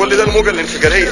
كل ده الموجة الانفجاريه